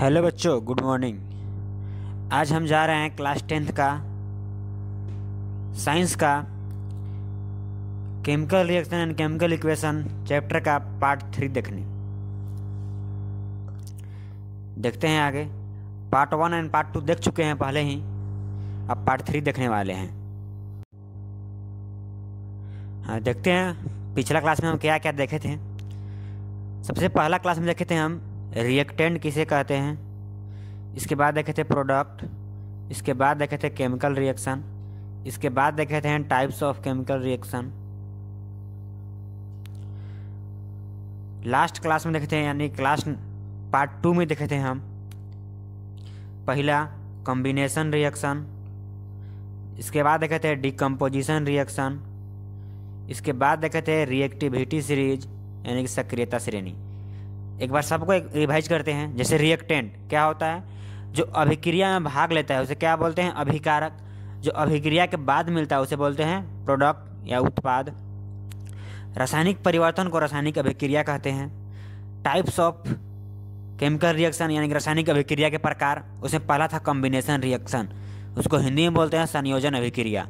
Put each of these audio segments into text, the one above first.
Hello बच्चों, good morning. आज हम जा रहे हैं क्लास टेंथ का, साइंस का, chemical reaction and chemical equation, chapter का पार्ट थ्री देखने। देखते हैं आगे। Part one and part two देख चुके हैं पहले ही। अब पार्ट थ्री देखने वाले हैं। हाँ देखते हैं, पिछला क्लास में हम क्या क्या देखे थे। सबसे पहला क्लास में देखे थे हम रिएक्टेंट किसे कहते हैं? इसके बाद देखे थे प्रोडक्ट, इसके बाद देखे थे केमिकल रिएक्शन, इसके बाद देखे थे types of chemical reaction last class में देखे थे, यानी क्लास पार्ट टू में देखे थे हम। पहला कॉम्बिनेशन रिएक्शन इसके बाद देखे थे डिकम्पोजिशन रिएक्शन इसके बाद देखे थे रिएक्टिविटी सीरीज़ यानी कि सक्रियता श्रेणी। एक बार सबको एक रिवाइज करते हैं। जैसे रिएक्टेंट क्या होता है? जो अभिक्रिया में भाग लेता है, उसे क्या बोलते हैं? अभिकारक। जो अभिक्रिया के बाद मिलता है, उसे बोलते हैं प्रोडक्ट या उत्पाद। रासायनिक परिवर्तन को रासायनिक अभिक्रिया कहते हैं। टाइप्स ऑफ़ केमिकल रिएक्शन यानी रासायनिक अभिक्रिया के प्रकार उसमें पहला था कॉम्बिनेशन रिएक्शन उसको हिंदी में बोलते हैं संयोजन अभिक्रिया।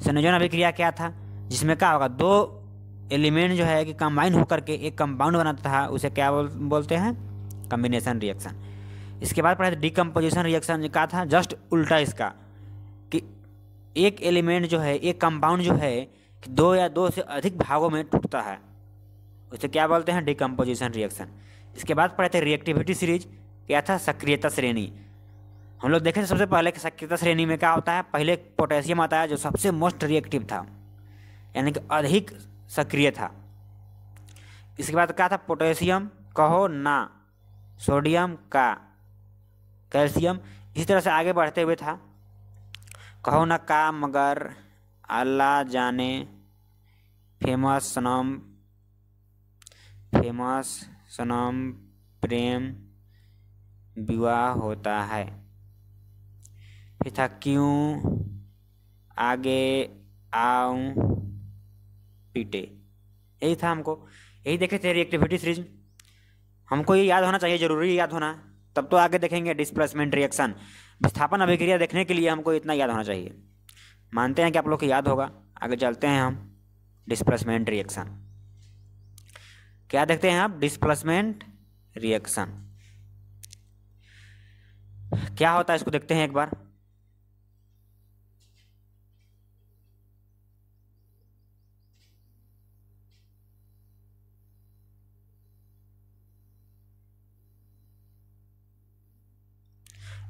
संयोजन अभिक्रिया क्या था? जिसमें क्या होगा, दो एलिमेंट जो है कि कंबाइन होकर के एक कंपाउंड बनाता था उसे क्या बोल, बोलते हैं? कम्बिनेशन रिएक्शन इसके बाद पढ़ा डिकम्पोजिशन रिएक्शन क्या था जस्ट उल्टा इसका कि एक एलिमेंट जो है एक कंपाउंड जो है कि दो या दो से अधिक भागों में टूटता है। उसे क्या बोलते हैं? डिकम्पोजिशन रिएक्शन इसके बाद पढ़े थे रिएक्टिविटी सीरीज़ क्या था? सक्रियता श्रेणी. हम लोग देखे थे सबसे पहले कि सक्रियता श्रेणी में क्या होता है? पहले पोटेशियम आता है जो सबसे मोस्ट रिएक्टिव था। यानी कि अधिक सक्रिय था। इसके बाद क्या था, पोटेशियम कहो ना, सोडियम का, कैल्शियम, इसी तरह से आगे बढ़ते हुए था। कहो ना का, मगर, अल्लाह जाने, फ़ेमस सनम फ़ेमस सनम, प्रेम, विवाह होता है। फिर था, क्यों आगे आऊँ? पीटे। यही था हमको। यही देखे थे रिएक्टिविटी सीरीज़ हमको ये याद होना चाहिए, ज़रूरी याद होना। तब तो आगे देखेंगे डिस्प्लेसमेंट रिएक्शन विस्थापन, अभिक्रिया देखने के लिए हमको इतना याद होना चाहिए। मानते हैं कि आप लोग को याद होगा। आगे चलते हैं हम। डिस्प्लेसमेंट रिएक्शन क्या देखते हैं आप? डिस्प्लेसमेंट रिएक्शन क्या होता है इसको देखते हैं एक बार।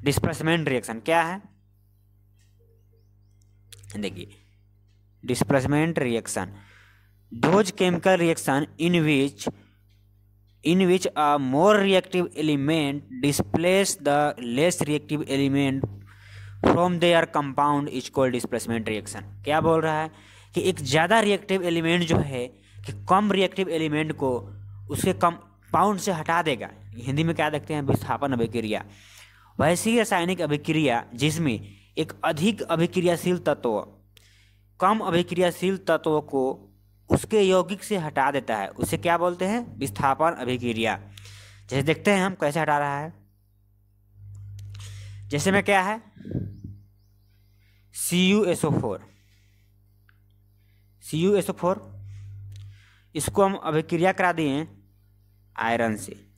डिस्प्लेसमेंट रिएक्शन क्या है? देखिए displacement reaction those chemical reaction in which in which a more reactive element displace the less reactive element from their compound is called displacement reaction क्या बोल रहा है? कि एक ज़्यादा रिएक्टिव एलिमेंट जो है, कि कम रिएक्टिव एलिमेंट को उसके कंपाउंड से हटा देगा। हिंदी में क्या देखते हैं? विस्थापन अभिक्रिया। वैसी रासायनिक अभिक्रिया, जिसमें एक अधिक अभिक्रियाशील तत्व, कम अभिक्रियाशील तत्व को उसके यौगिक से हटा देता है। उसे क्या बोलते हैं? विस्थापन अभिक्रिया। जैसे देखते हैं हम कैसे हटा रहा है। जैसे में क्या है? C U S O four C U S O four इसको हम अभिक्रिया करा दिए आयरन से।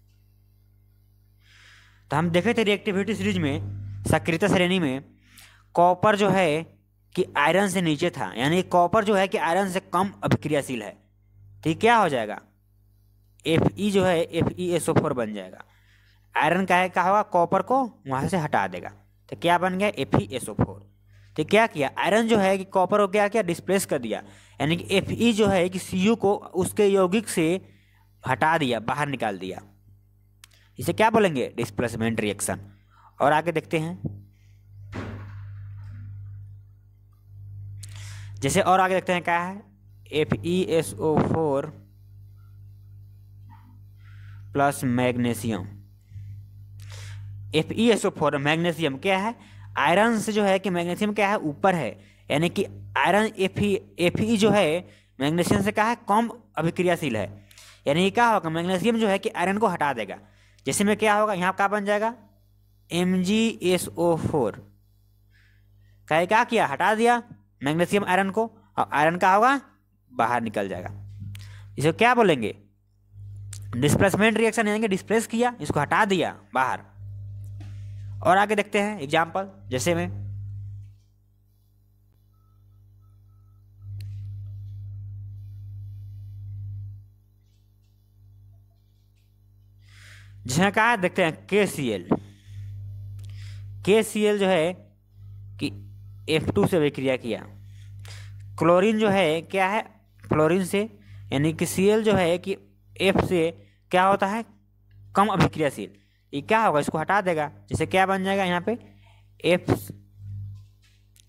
तो हम देखे थे रिएक्टिविटी सीरीज़ में सक्रियता श्रेणी में कॉपर जो है कि आयरन से नीचे था। यानी कॉपर जो है कि आयरन से कम अभिक्रियाशील है। ठीक, क्या हो जाएगा? एफ़ ई जो है F E S O four बन जाएगा। आयरन का है, क्या होगा? कॉपर को वहाँ से हटा देगा। तो क्या बन गया? F E S O four तो क्या किया? आयरन जो है कि कॉपर को क्या किया? डिस्प्लेस कर दिया। यानी कि एफ़ ई जो है कि सी यू को उसके यौगिक से हटा दिया, बाहर निकाल दिया। इसे क्या बोलेंगे? डिस्प्लेसमेंट रिएक्शन और आगे देखते हैं। जैसे और आगे देखते हैं क्या है? F E S O four plus magnesium F E S O four magnesium क्या है? आयरन से जो है कि मैग्नीशियम क्या है? ऊपर है। यानी कि iron F E F E जो है मैग्नीशियम से क्या है? कम अभिक्रियाशील है। यानी क्या होगा? मैग्नीशियम जो है कि आयरन को हटा देगा। जैसे में क्या होगा? यहाँ क्या बन जाएगा? M G S O four कहे क्या किया? हटा दिया मैग्नीशियम आयरन को। और आयरन का होगा? बाहर निकल जाएगा। इसे क्या बोलेंगे? डिस्प्लेसमेंट रिएक्शन यानी कि डिस्प्लेस किया, इसको हटा दिया बाहर। और आगे देखते हैं एग्ज़ाम्पल जैसे में है देखते हैं के सी एल के सी एल जो है कि एफ़ टू से विक्रिया किया। क्लोरीन जो है, क्या है? फ्लोरीन से, यानी कि सी एल जो है कि एफ़ से क्या होता है? कम अभिक्रियाशील। ये क्या होगा? इसको हटा देगा। जैसे क्या बन जाएगा यहाँ पे? एफ़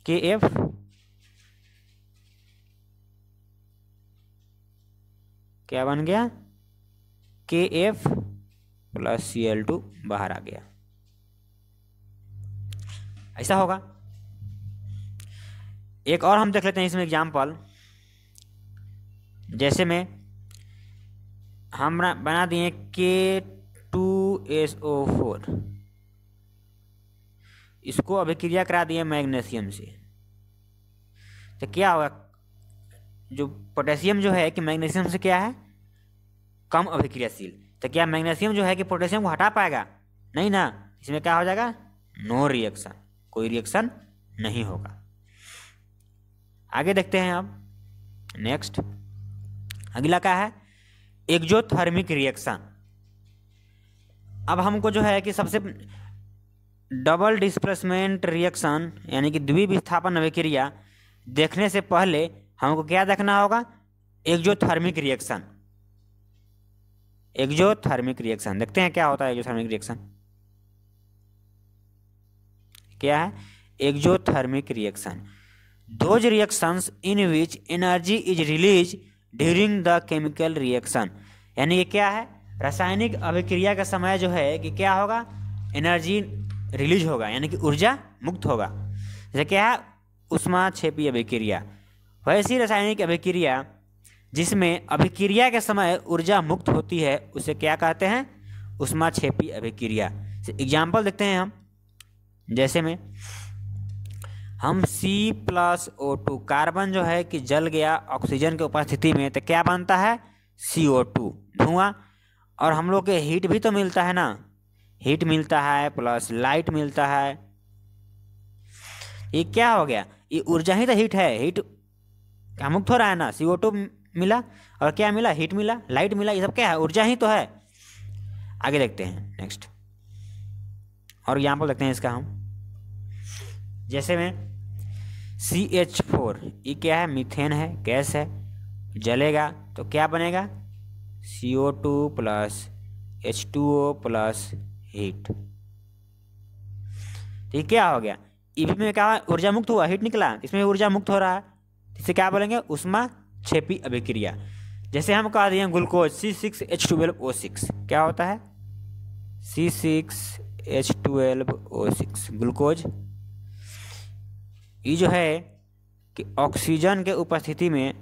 के एफ़ क्या बन गया? K F plus C L two बाहर आ गया। ऐसा होगा। एक और हम देख लेते हैं इसमें एग्ज़ाम्पल जैसे में हम बना दिए के टू एस ओ फोर इसको अभिक्रिया करा दिए मैग्नीशियम से। तो क्या होगा? जो पोटेशियम जो है कि मैग्नीशियम से क्या है? कम अभिक्रियाशील। तो क्या मैग्नीशियम जो है कि पोटेशियम को हटा पाएगा? नहीं ना। इसमें क्या हो जाएगा? नो रिएक्शन कोई रिएक्शन नहीं होगा। आगे देखते हैं अब। नेक्स्ट अगला क्या है? एक्जोथर्मिक रिएक्शन अब हमको जो है कि सबसे डबल डिस्प्लेसमेंट रिएक्शन यानी कि द्विविस्थापन अभिक्रिया, देखने से पहले हमको क्या देखना होगा? एक्जोथर्मिक रिएक्शन एक्जोथर्मिक रिएक्शन देखते हैं क्या होता है एक्जोथर्मिक रिएक्शन क्या है? Exothermic reaction those reactions in which energy is released during the chemical reaction यानी ये क्या है? रासायनिक अभिक्रिया का समय जो है कि क्या होगा? एनर्जी रिलीज़ होगा, यानी कि ऊर्जा मुक्त होगा। जैसे क्या है? उष्मा छेपी अभिक्रिया। वैसी रासायनिक अभिक्रिया जिसमें अभिक्रिया के समय ऊर्जा मुक्त होती है, उसे क्या कहते हैं? उष्मा छेपी अभिक्रिया। एग्ज़ाम्पल देखते हैं हम। जैसे में, हम C plus O two carbon जो है कि जल गया ऑक्सीजन के उपस्थिति में तो क्या बनता है? सी ओ टू धुआँ। और हम लोग के हीट भी तो मिलता है ना? हीट मिलता है प्लस लाइट मिलता है। ये क्या हो गया? ये ऊर्जा ही तो हीट है। हीट मुक्त हो रहा है ना? सी ओ टू मिला, और क्या मिला? हीट मिला लाइट मिला, ये सब क्या है? ऊर्जा ही तो है। आगे देखते हैं नेक्स्ट और एग्ज़ाम्पल देखते हैं इसका हम। जैसे में सी एच फोर ये क्या है? मीथेन है, गैस है, जलेगा तो क्या बनेगा? C O two plus H two O plus heat तो ये क्या हो गया? ईवी में क्या ऊर्जा मुक्त हुआ हीट निकला। इसमें ऊर्जा मुक्त हो रहा है। इसे क्या बोलेंगे? उष्मा छेपी अभिक्रिया। जैसे हम कह दिए glucose C six H twelve O six क्या होता है? C six H twelve O six glucose. ये जो है कि ऑक्सीजन के उपस्थिति में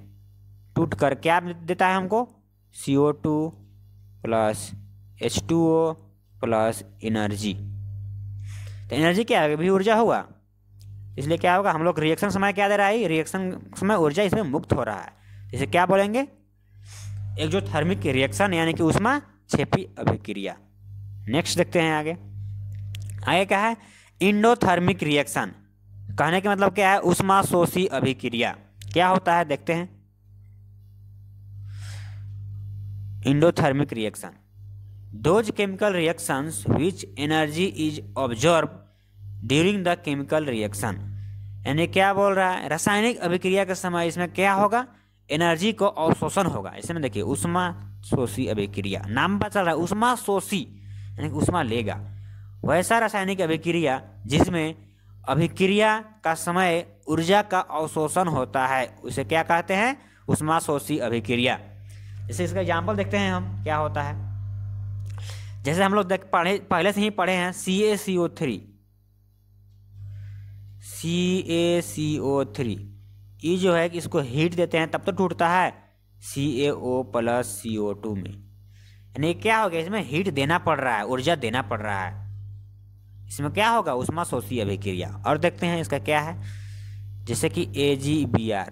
टूट कर क्या देता है हमको? C O two plus H two O plus energy तो एनर्जी क्या है भी ऊर्जा हुआ। इसलिए क्या होगा? हम लोग रिएक्शन समय क्या दे रहा है? रिएक्शन समय ऊर्जा इसमें मुक्त हो रहा है। इसे क्या बोलेंगे? एक जो थर्मिक रिएक्शन यानी कि उसमें छेपी अभिक्रिया। नेक्स्ट देखते हैं आगे। आगे क्या है? इंडोथर्मिक रिएक्शन कहने का मतलब क्या है? उष्मा शोषी अभिक्रिया। क्या होता है? देखते हैं। Endothermic reaction those chemical reactions which energy is observe during the chemical reaction यानी क्या बोल रहा है? रासायनिक अभिक्रिया के समय इसमें क्या होगा? एनर्जी को अवशोषण होगा। इसमें देखिए, उष्मा शोषी अभिक्रिया। नाम पता चल रहा है, उष्मा शोषी, यानी उष्मा लेगा। वैसा रासायनिक अभिक्रिया जिसमें अभिक्रिया का समय ऊर्जा का अवशोषण होता है, उसे क्या कहते हैं? उष्मा शोषी अभिक्रिया। जैसे इसका एग्ज़ाम्पल देखते हैं हम, क्या होता है? जैसे हम लोग देख, पढ़े, पहले से ही पढ़े हैं सी ए सी ओ थ्री सी ए सी ओ थ्री ये जो है कि इसको हीट देते हैं, तब तो टूटता है। सी ए ओ प्लस सी ओ टू में। यानी क्या हो गया, इसमें हीट देना पड़ रहा है, ऊर्जा देना पड़ रहा है। इसमें क्या होगा उष्मा शोषी अभिक्रिया। और देखते हैं इसका क्या है। जैसे कि A G B R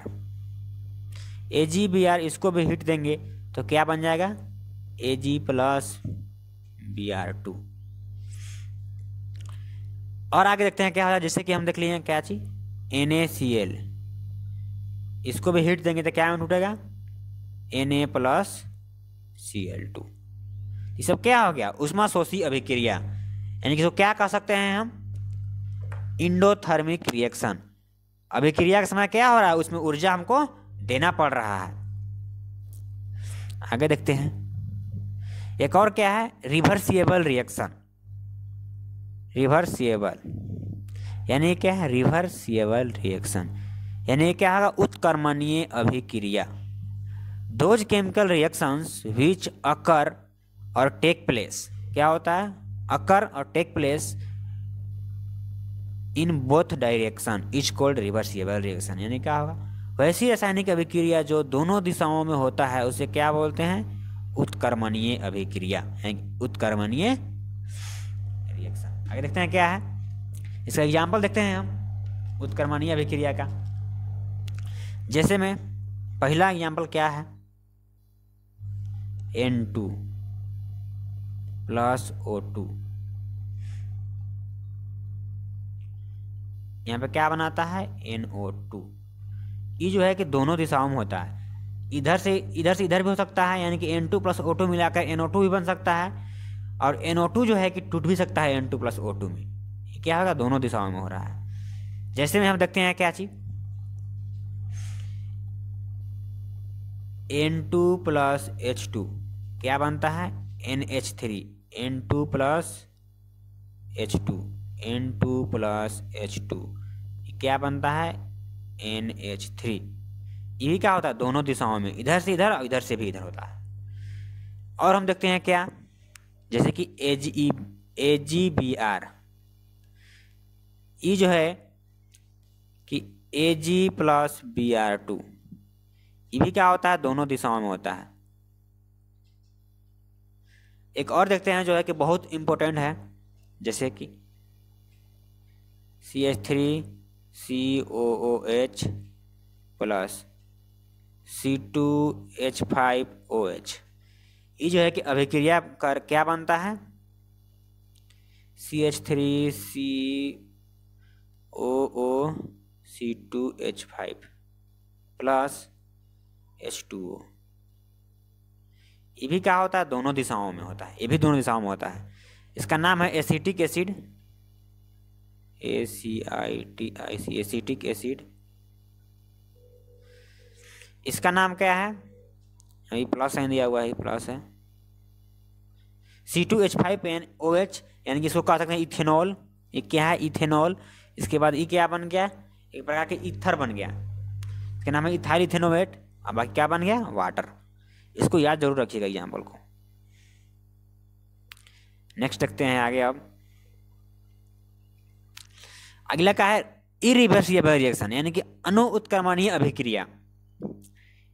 A G B R इसको भी हीट देंगे तो क्या बन जाएगा? A G plus B R two और आगे देखते हैं क्या होगा, जैसे कि हम देख लिए क्या चीज़? एन ए सी एल इसको भी हीट देंगे तो क्या में टूटेगा N A plus C L two ये सब क्या हो गया? उष्मा शोषी अभिक्रिया। यानी कि इसको क्या कह सकते हैं हम? इंडोथर्मिक रिएक्शन अभिक्रिया के समय क्या हो रहा है? उसमें ऊर्जा हमको देना पड़ रहा है। आगे देखते हैं। एक और क्या है? रिवर्सिएबल रिएक्शन रिवर्सिएबल यानी क्या है? रिवर्सिएबल रिएक्शन यानी क्या होगा उत्कर्मणीय अभिक्रिया। Those chemical reactions which occur or take place क्या होता है? Occur or take place in both direction is called reversible reaction यानी क्या होगा? वैसी रासायनिक अभिक्रिया जो दोनों दिशाओं में होता है, उसे क्या बोलते हैं? उत्कर्मणीय अभिक्रिया। उत्कर्मणीय रिएक्शन आगे देखते हैं क्या है? इसका एग्ज़ाम्पल देखते हैं हम, उत्कर्मणीय अभिक्रिया का। जैसे में, पहला एग्ज़ाम्पल क्या है? N two plus O two यहाँ पे क्या बनाता है? एन ओ टू ये जो है कि दोनों दिशाओं में होता है। इधर से इधर से इधर भी हो सकता है, यानी कि N two plus O two मिलाकर एन ओ टू भी बन सकता है। और एन ओ टू जो है कि टूट भी सकता है N two plus O two में। क्या होगा? दोनों दिशाओं में हो रहा है। जैसे में हम देखते हैं क्या चीज़? N two plus H two क्या बनता है? N H three N two plus H two N two plus H two क्या बनता है? एन एच थ्री ये क्या होता है? दोनों दिशाओं में। इधर से इधर और इधर से भी इधर होता है। और हम देखते हैं क्या? जैसे कि A ji A G B are ये जो है कि A G plus B R two ये भी क्या होता है? दोनों दिशाओं में होता है। एक और देखते हैं जो है कि बहुत इंपॉर्टेंट है, जैसे कि C H three C O O H plus C two H five O H ये जो है कि अभिक्रिया कर क्या बनता है? C H three C O O C two H five plus H two O ये भी क्या होता है? दोनों दिशाओं में होता है। ये भी दोनों दिशाओं में होता है। इसका नाम है acetic acid. A C I T I C acetic acid. इसका नाम क्या है? ये प्लस साइन दिया हुआ है प्लस है। C two H five N O H यानी कि इसको कह सकते हैं इथेनॉल ये क्या है? इथेनॉल इसके बाद ये क्या बन गया? एक प्रकार के इथर बन गया। इसका नाम है इथाइल इथेनोवेट अब बाकी क्या बन गया? वाटर इसको याद ज़रूर रखिएगा एग्ज़ाम्पल को। नेक्स्ट रखते हैं आगे अब। अगला का है इरिवर्सिएबल रिएक्शन यानी कि अनु उत्क्रमणीय अभिक्रिया।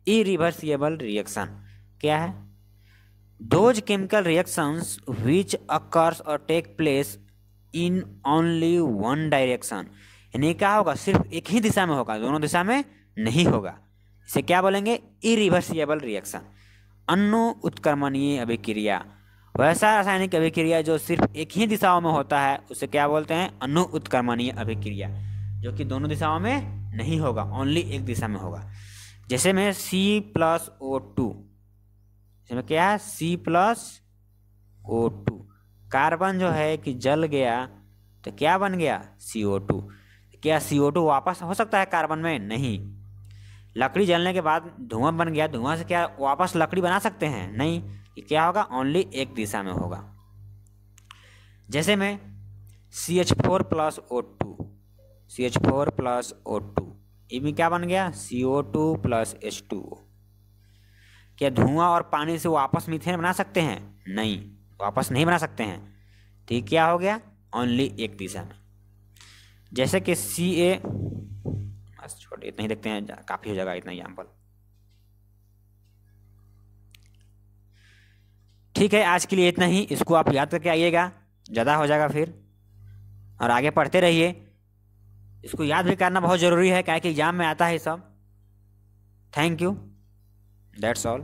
इरिवर्सिएबल रिएक्शन क्या है? Those chemical reactions which occurs or take place in only one direction यानी क्या होगा? सिर्फ़ एक ही दिशा में होगा, दोनों दिशा में नहीं होगा। इसे क्या बोलेंगे? इरिवर्सिएबल रिएक्शन अनु उत्क्रमणीय अभिक्रिया. वैसा रासायनिक अभिक्रिया जो सिर्फ़ एक ही दिशाओं में होता है, उसे क्या बोलते हैं? अनु उत्क्रमणीय अभिक्रिया, जो कि दोनों दिशाओं में नहीं होगा ओनली एक दिशा में होगा. जैसे में सी प्लस ओ टू इसमें क्या है? C plus O two carbon जो है कि जल गया तो क्या बन गया? सी ओ टू क्या सी ओ टू वापस हो सकता है कार्बन में? नहीं. लकड़ी जलने के बाद धुआँ बन गया। धुआँ से क्या वापस लकड़ी बना सकते हैं? नहीं क्या होगा? ओनली एक दिशा में होगा। जैसे में C H four plus O two C H four plus O two भी क्या बन गया? C O two plus H two O क्या धुआँ और पानी से वापस मीथेन बना सकते हैं? नहीं, वापस नहीं बना सकते हैं। ये क्या हो गया? ओनली एक दिशा में। जैसे कि सी ए बस छोटे इतना ही देखते हैं काफ़ी हो जाएगा इतना एग्ज़ाम्पल ठीक है, आज के लिए इतना ही। इसको आप याद करके आइएगा, ज़्यादा हो जाएगा फिर। और आगे पढ़ते रहिए। इसको याद भी करना बहुत ज़रूरी है, क्या कि एग्ज़ाम में आता है सब। Thank you that's all